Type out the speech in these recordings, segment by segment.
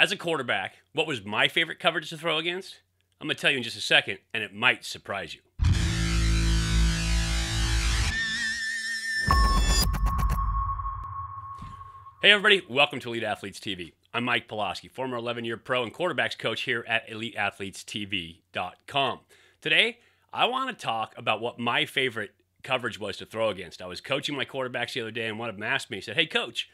As a quarterback, what was my favorite coverage to throw against? I'm going to tell you in just a second, and it might surprise you. Hey, everybody, welcome to Elite Athletes TV. I'm Mike Pawlawski, former 11 year pro and quarterbacks coach here at EliteAthletesTV.com. Today, I want to talk about what my favorite coverage was to throw against. I was coaching my quarterbacks the other day, and one of them asked me, he said, Hey, coach,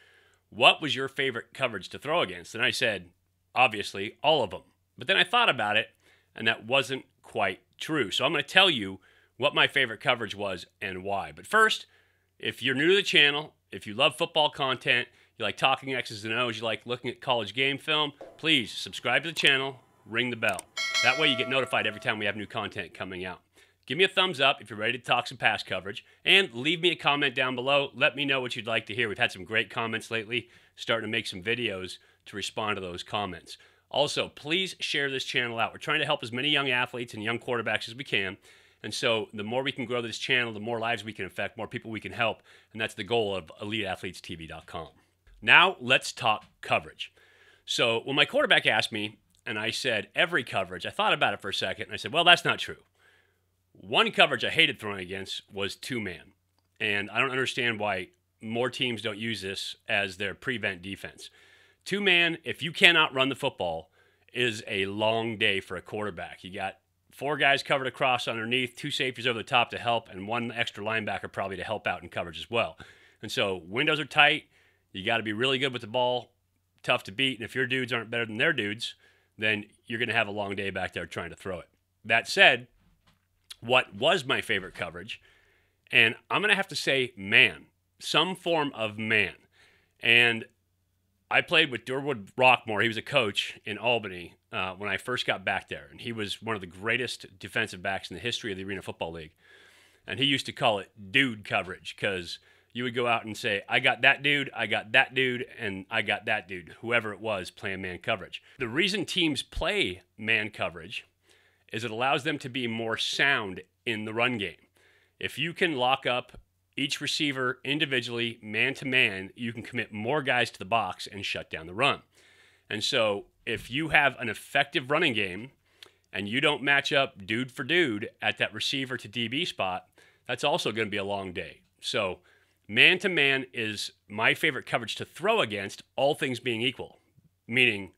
what was your favorite coverage to throw against? And I said, Obviously, all of them. But then I thought about it, and that wasn't quite true. So I'm going to tell you what my favorite coverage was and why. But first, if you're new to the channel, if you love football content, you like talking X's and O's, you like looking at college game film, please subscribe to the channel, ring the bell. That way you get notified every time we have new content coming out. Give me a thumbs up if you're ready to talk some pass coverage, and leave me a comment down below. Let me know what you'd like to hear. We've had some great comments lately, starting to make some videos to respond to those comments. Also, please share this channel out. We're trying to help as many young athletes and young quarterbacks as we can. And so, the more we can grow this channel, the more lives we can affect, more people we can help. And that's the goal of EliteAthletesTV.com. Now let's talk coverage. So when my quarterback asked me, and I said every coverage, I thought about it for a second, and I said, well, that's not true. One coverage I hated throwing against was two man, and I don't understand why more teams don't use this as their prevent defense. Two man, if you cannot run the football, is a long day for a quarterback. You got four guys covered across underneath, two safeties over the top to help, and one extra linebacker probably to help out in coverage as well. And so windows are tight you got to be really good with the ball, tough to beat. And if your dudes aren't better than their dudes, then you're going to have a long day back there trying to throw it. That said, what was my favorite coverage? And I'm going to have to say man, some form of man. And I played with Durwood Roqumore. He was a coach in Albany uh, when I first got back there. And he was one of the greatest defensive backs in the history of the Arena Football League. And he used to call it dude coverage because – you would go out and say, I got that dude, I got that dude, and I got that dude, whoever it was playing man coverage. The reason teams play man coverage is it allows them to be more sound in the run game. If you can lock up each receiver individually, man to man, you can commit more guys to the box and shut down the run. And so if you have an effective running game and you don't match up dude for dude at that receiver to DB spot, that's also going to be a long day. So Man to man is my favorite coverage to throw against, all things being equal, meaning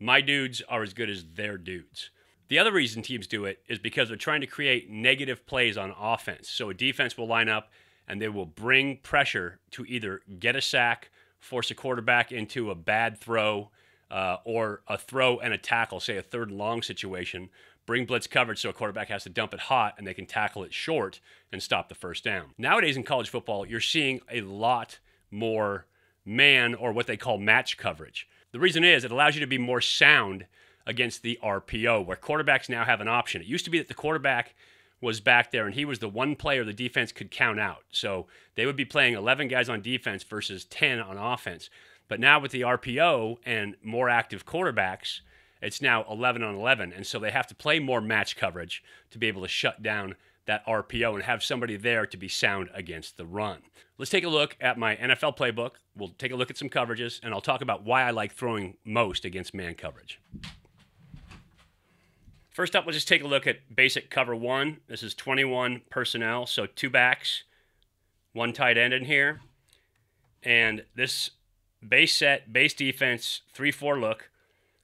my dudes are as good as their dudes. The other reason teams do it is because they're trying to create negative plays on offense. So a defense will line up and they will bring pressure to either get a sack, force a quarterback into a bad throw, uh, or a throw and a tackle, say a third and long situation, bring blitz coverage so a quarterback has to dump it hot and they can tackle it short and stop the first down. Nowadays in college football, you're seeing a lot more man or what they call match coverage. The reason is it allows you to be more sound against the RPO, where quarterbacks now have an option. It used to be that the quarterback was back there and he was the one player the defense could count out. So they would be playing 11 guys on defense versus 10 on offense. But now with the RPO and more active quarterbacks, it's now 11 on 11. And so they have to play more match coverage to be able to shut down that RPO and have somebody there to be sound against the run. Let's take a look at my NFL playbook. We'll take a look at some coverages, and I'll talk about why I like throwing most against man coverage. First up, let's just take a look at basic cover one. This is 21 personnel, so two backs, one tight end in here. And this base set, base defense, 3 4 look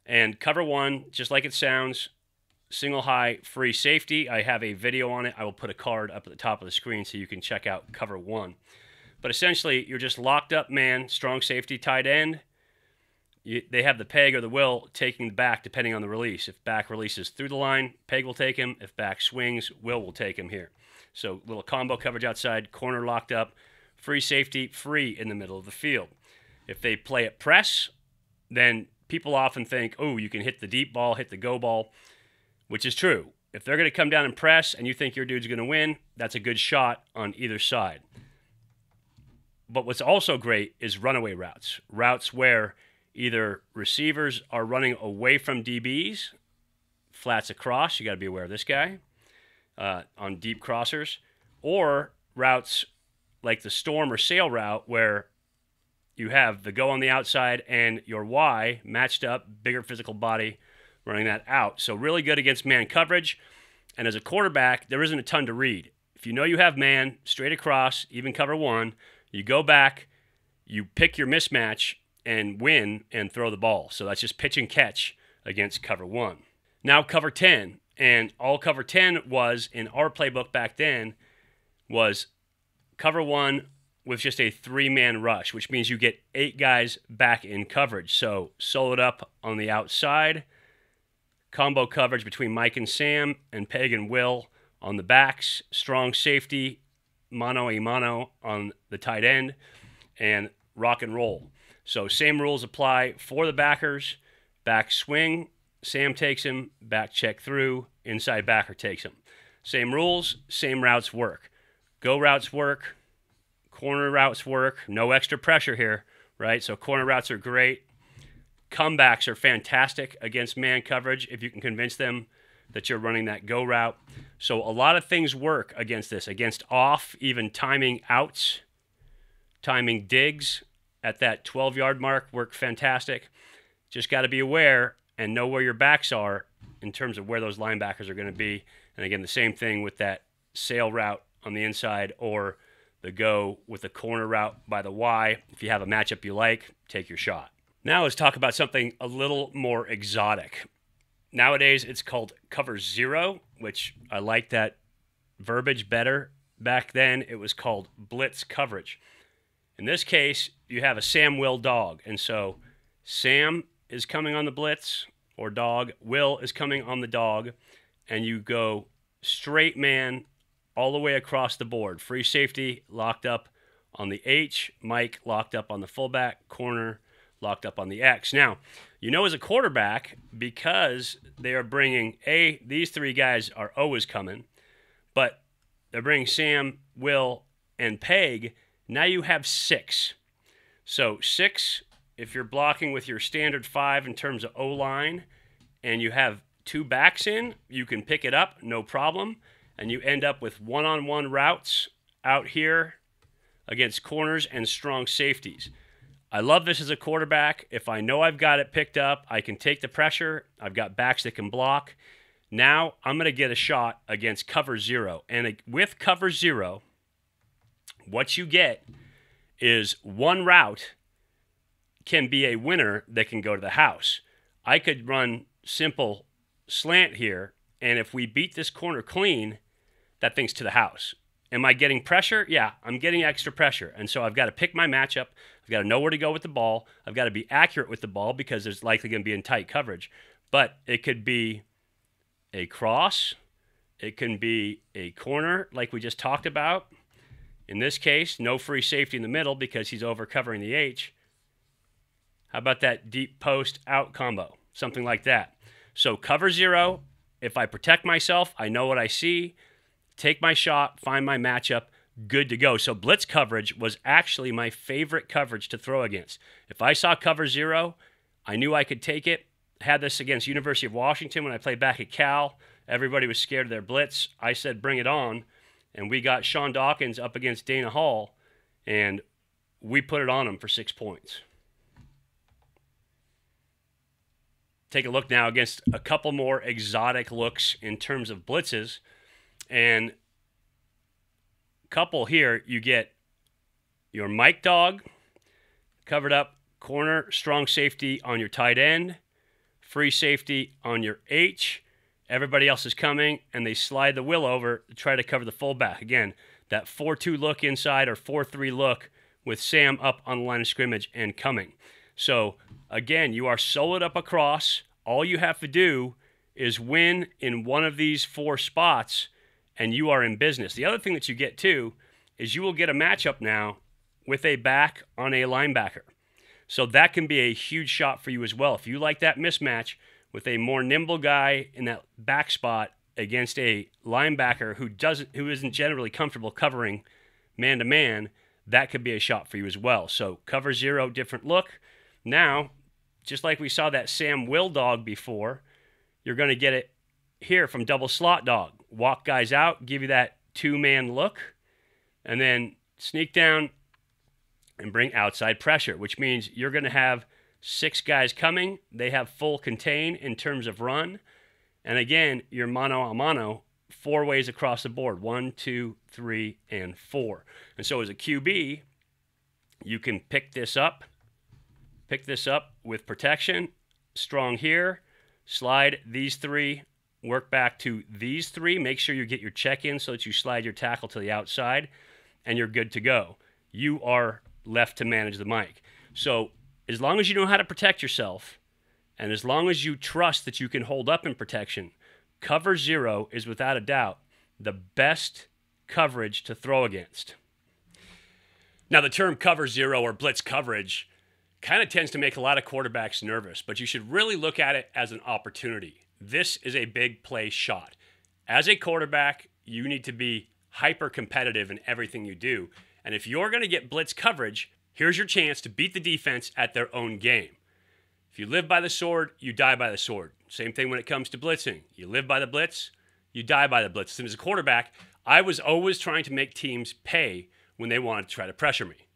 and cover one, just like it sounds, single high free safety. I have a video on it. I will put a card up at the top of the screen so you can check out cover one. But essentially, you're just locked up man, strong safety, tight end. You, they have the peg or the will taking the back depending on the release. If back releases through the line, peg will take him. If back swings, will will take him here. So little combo coverage outside, corner locked up, free safety, free in the middle of the field. If they play at press, then people often think, oh, you can hit the deep ball, hit the go ball, which is true. If they're going to come down and press and you think your dude's going to win, that's a good shot on either side. But what's also great is runaway routes, routes where either receivers are running away from DBs, flats across, you got to be aware of this guy, uh, on deep crossers, or routes like the storm or sail route where you have the go on the outside and your Y matched up, bigger physical body, running that out. So really good against man coverage. And as a quarterback, there isn't a ton to read. If you know you have man straight across, even cover one, you go back, you pick your mismatch and win and throw the ball. So that's just pitch and catch against cover one. Now cover 10. And all cover 10 was in our playbook back then was cover one with just a three man rush, which means you get eight guys back in coverage. So soloed up on the outside, combo coverage between Mike and Sam, and Peg and Will on the backs, strong safety, mano a mano on the tight end, and rock and roll. So same rules apply for the backers. Back swing, Sam takes him, back check through, inside backer takes him. Same rules, same routes work. Go routes work, corner routes work, no extra pressure here, right? So corner routes are great. Comebacks are fantastic against man coverage if you can convince them that you're running that go route. So a lot of things work against this, against off, even timing outs, timing digs at that 12 yard mark work fantastic. Just got to be aware and know where your backs are in terms of where those linebackers are going to be. And again, the same thing with that sail route on the inside or the go with the corner route by the Y. If you have a matchup you like, take your shot. Now let's talk about something a little more exotic. Nowadays, it's called cover zero, which I like that verbiage better. Back then, it was called blitz coverage. In this case, you have a Sam Will dog. And so Sam is coming on the blitz or dog, Will is coming on the dog, and you go straight man all the way across the board. Free safety locked up on the H, Mike locked up on the fullback, corner locked up on the X. Now, you know, as a quarterback, because they are bringing A, these three guys are always coming, but they're bringing Sam, Will, and Peg. Now you have six. So, six, if you're blocking with your standard five in terms of O line, and you have two backs in, you can pick it up, no problem and you end up with one on one routes out here against corners and strong safeties. I love this as a quarterback. If I know I've got it picked up, I can take the pressure. I've got backs that can block. Now I'm going to get a shot against cover zero. And with cover zero, what you get is one route can be a winner that can go to the house. I could run simple slant here, and if we beat this corner clean, that thing's to the house. Am I getting pressure? Yeah, I'm getting extra pressure. And so I've got to pick my matchup. I've got to know where to go with the ball. I've got to be accurate with the ball because there's likely going to be in tight coverage. But it could be a cross, it can be a corner, like we just talked about. In this case, no free safety in the middle because he's over covering the H. How about that deep post out combo? Something like that. So cover zero. If I protect myself, I know what I see take my shot, find my matchup, good to go. So blitz coverage was actually my favorite coverage to throw against. If I saw cover zero, I knew I could take it. Had this against University of Washington when I played back at Cal. Everybody was scared of their blitz. I said, bring it on. And we got Sean Dawkins up against Dana Hall, and we put it on him for six points. Take a look now against a couple more exotic looks in terms of blitzes. And couple here, you get your Mike dog covered up corner, strong safety on your tight end, free safety on your H. Everybody else is coming, and they slide the will over to try to cover the fullback. Again, that 4 2 look inside or 4 3 look with Sam up on the line of scrimmage and coming. So, again, you are soloed up across. All you have to do is win in one of these four spots and you are in business. The other thing that you get too is you will get a matchup now with a back on a linebacker. So that can be a huge shot for you as well. If you like that mismatch with a more nimble guy in that back spot against a linebacker who doesn't who isn't generally comfortable covering man to man, that could be a shot for you as well. So cover zero, different look. Now, just like we saw that Sam Will dog before, you're going to get it here from double slot dog walk guys out, give you that two man look, and then sneak down, and bring outside pressure, which means you're going to have six guys coming. They have full contain in terms of run. And again, your mano a mano four ways across the board one, two, three, and four. And so as a QB, you can pick this up, pick this up with protection, strong here, slide these three, work back to these three. Make sure you get your check in so that you slide your tackle to the outside, and you're good to go. You are left to manage the Mike. So as long as you know how to protect yourself, and as long as you trust that you can hold up in protection, cover zero is without a doubt the best coverage to throw against. Now, the term cover zero or blitz coverage kind of tends to make a lot of quarterbacks nervous, but you should really look at it as an opportunity. This is a big play shot. As a quarterback, you need to be hyper competitive in everything you do. And if you're going to get blitz coverage, here's your chance to beat the defense at their own game. If you live by the sword, you die by the sword. Same thing when it comes to blitzing. You live by the blitz, you die by the blitz. And as a quarterback, I was always trying to make teams pay when they wanted to try to pressure me.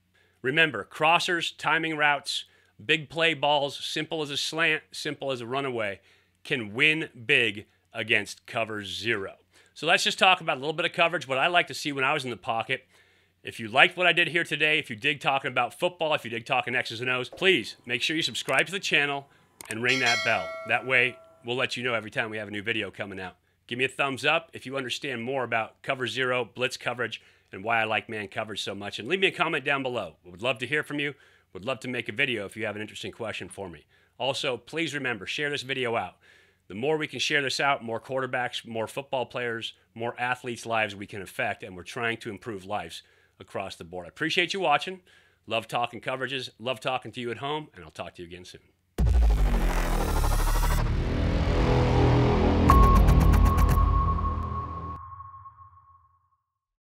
Remember, crossers, timing routes, big play balls, simple as a slant, simple as a runaway, can win big against cover zero. So let's just talk about a little bit of coverage, what I like to see when I was in the pocket. If you liked what I did here today, if you dig talking about football, if you dig talking X's and O's, please make sure you subscribe to the channel and ring that bell. That way, we'll let you know every time we have a new video coming out. Give me a thumbs up if you understand more about cover zero, blitz coverage, and why I like man coverage so much. And leave me a comment down below. We would love to hear from you. Would love to make a video if you have an interesting question for me. Also, please remember, share this video out. The more we can share this out, more quarterbacks, more football players, more athletes' lives we can affect, and we're trying to improve lives across the board. I appreciate you watching. Love talking coverages. Love talking to you at home, and I'll talk to you again soon.